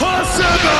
Impossible!